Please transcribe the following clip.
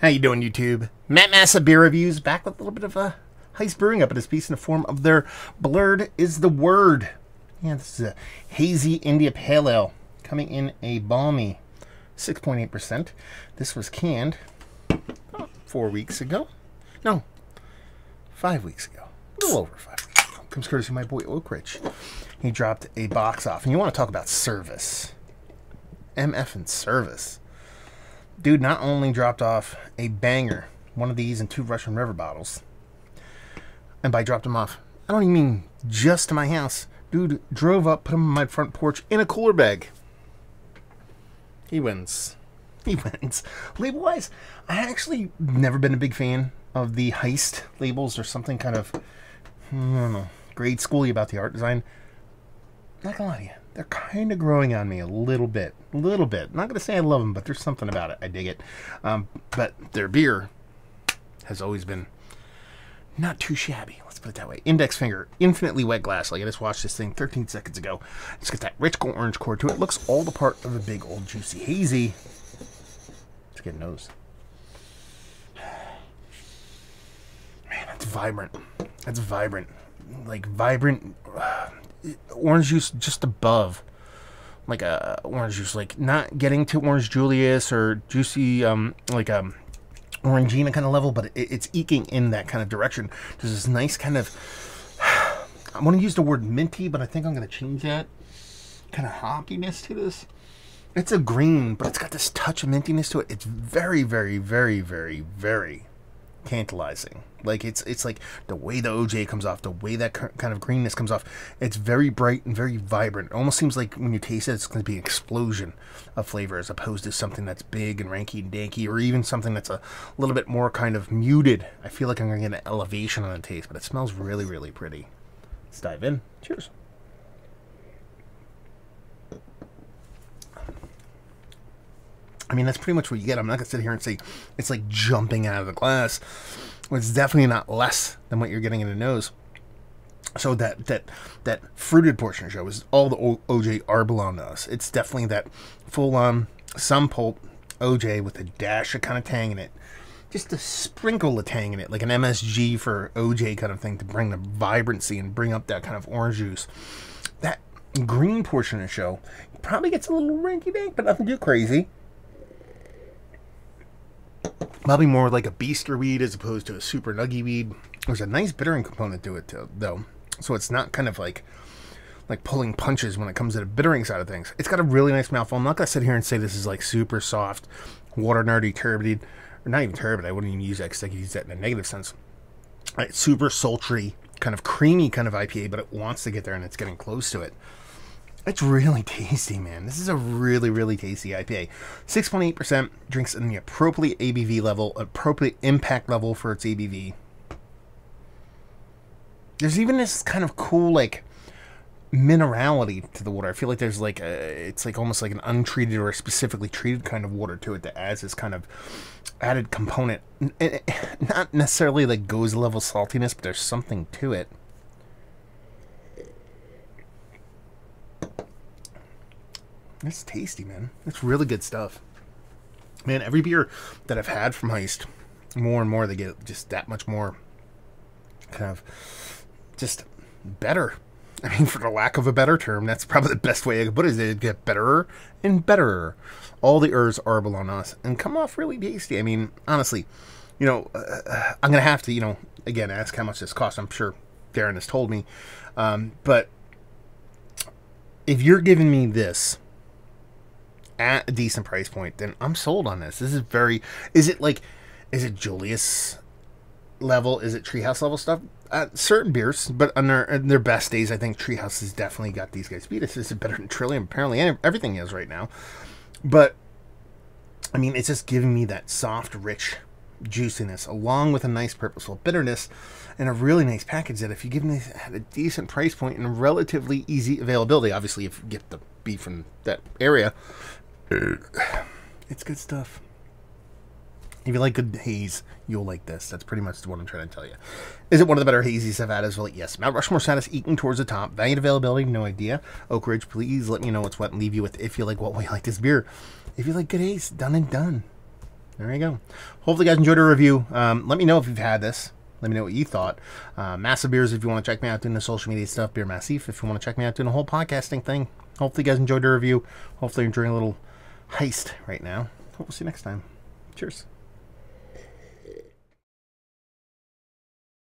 How you doing, YouTube? Matt Massa Beer Reviews back with a little bit of a Heist Brewing up at his piece in the form of their Blurred is the Word. Yeah, this is a hazy India Pale Ale coming in a balmy 6.8%. This was canned four weeks ago. No, five weeks ago. A little over five weeks ago. Comes courtesy of my boy Oak Ridge. He dropped a box off. And you want to talk about service. MF and service dude not only dropped off a banger, one of these and two Russian River bottles, and by dropped them off, I don't even mean just to my house. Dude drove up, put them on my front porch in a cooler bag. He wins. He wins. Label wise, I actually never been a big fan of the heist labels or something kind of, I don't know, grade schooly about the art design. Not gonna lie to you they're kind of growing on me a little bit. A little bit. not going to say I love them, but there's something about it. I dig it. Um, but their beer has always been not too shabby. Let's put it that way. Index finger, infinitely wet glass. Like I just watched this thing 13 seconds ago. It's got that rich orange core to it. Looks all the part of a big old juicy hazy. Get a nose. Man, that's vibrant. That's vibrant. Like vibrant. Uh, orange juice just above like a orange juice like not getting to orange julius or juicy um like um orangina kind of level but it, it's eking in that kind of direction. There's this nice kind of i want to use the word minty but i think i'm going to change that kind of hoppiness to this. It's a green but it's got this touch of mintiness to it. It's very very very very very tantalizing. Like it's it's like the way the OJ comes off, the way that kind of greenness comes off. It's very bright and very vibrant. It almost seems like when you taste it, it's going to be an explosion of flavor as opposed to something that's big and ranky and danky, or even something that's a little bit more kind of muted. I feel like I'm going to get an elevation on the taste, but it smells really really pretty. Let's dive in. Cheers. I mean, that's pretty much what you get. I'm not going to sit here and say it's like jumping out of the glass. It's definitely not less than what you're getting in the nose. So that that that fruited portion of the show is all the OJ Arbol does. It's definitely that full um, on some pulp OJ with a dash of kind of tang in it. Just a sprinkle of tang in it, like an MSG for OJ kind of thing to bring the vibrancy and bring up that kind of orange juice. That green portion of the show probably gets a little rinky dink, but nothing too crazy probably more like a beaster weed as opposed to a super nuggy weed. There's a nice bittering component to it too, though, so it's not kind of like like pulling punches when it comes to the bittering side of things. It's got a really nice mouthful. I'm not gonna sit here and say this is like super soft, water nerdy, turbid, or not even turbid. I wouldn't even use that because I could use that in a negative sense. It's super sultry, kind of creamy kind of IPA, but it wants to get there and it's getting close to it. It's really tasty, man. This is a really, really tasty IPA. 6.8% drinks in the appropriate ABV level, appropriate impact level for its ABV. There's even this kind of cool, like, minerality to the water. I feel like there's like a, it's like almost like an untreated or specifically treated kind of water to it that adds this kind of added component. Eh, eh, not necessarily like gose level saltiness, but there's something to it. It's tasty, man. It's really good stuff. Man, every beer that I've had from Heist, more and more they get just that much more kind of just better. I mean, for the lack of a better term, that's probably the best way I could put it. Is they get better and better. All the ers are on us and come off really tasty. I mean, honestly, you know, uh, I'm gonna have to, you know, again ask how much this costs. I'm sure Darren has told me, um, but if you're giving me this at a decent price point, then I'm sold on this. This is very. Is it like, is it Julius level? Is it Treehouse level stuff? Uh, certain beers, but on their, their best days, I think Treehouse has definitely got these guys beat. This is better than Trillium, apparently, everything is right now. But I mean, it's just giving me that soft, rich juiciness, along with a nice, purposeful bitterness, and a really nice package that if you give me at a decent price point and relatively easy availability, obviously if you get the beef from that area, It's good stuff. If you like good haze, you'll like this. That's pretty much what I'm trying to tell you. Is it one of the better hazies I've had as well? Yes. Mount Rushmore status eating towards the top. Valiant availability, no idea. Oak Ridge, please let me know what's what and leave you with if you like what way you like this beer. If you like good haze, done and done. There you go. Hopefully, you guys enjoyed our review. Um, let me know if you've had this. Let me know what you thought. Uh, Massive Beers, if you want to check me out doing the social media stuff. Beer Massif, if you want to check me out doing the whole podcasting thing. Hopefully, you guys enjoyed the review. Hopefully, you're enjoying a little heist right now. Hope we'll see you next time. Cheers.